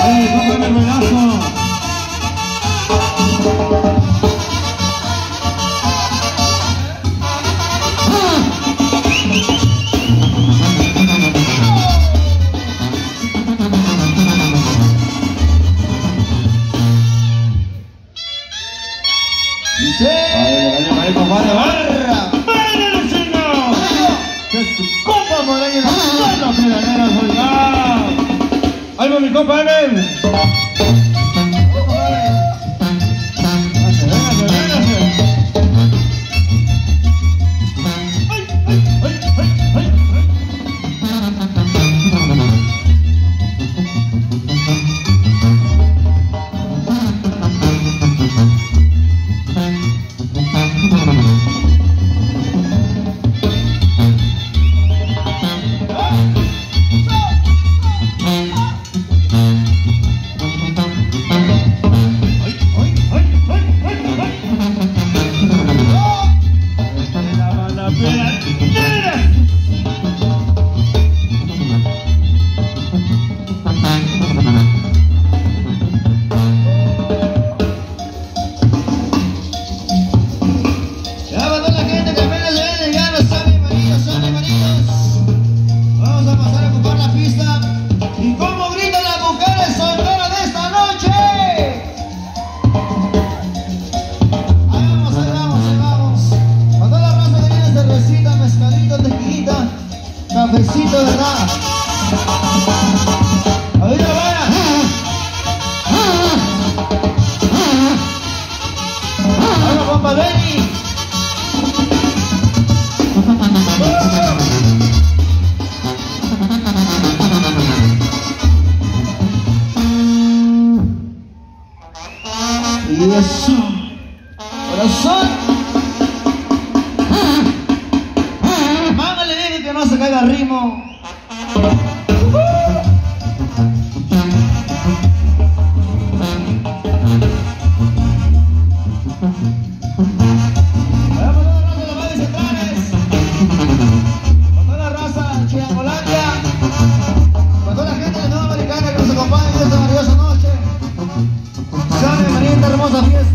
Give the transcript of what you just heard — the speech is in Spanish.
¡Eh, cojan el pedazo! ¡Sí! ¡Vale, vale, compadre! ¡Barra! ¡Barra, Luchino! ¡Que su copa por ahí en los! ¡Ahí va mi compa Isso. Olha só. el ritmo. Para toda la raza de Chiacolandia. Para toda la gente de la Nueva Americana que nos acompaña en esta maravillosa noche. Sabe María esta hermosa fiesta.